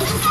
Oh,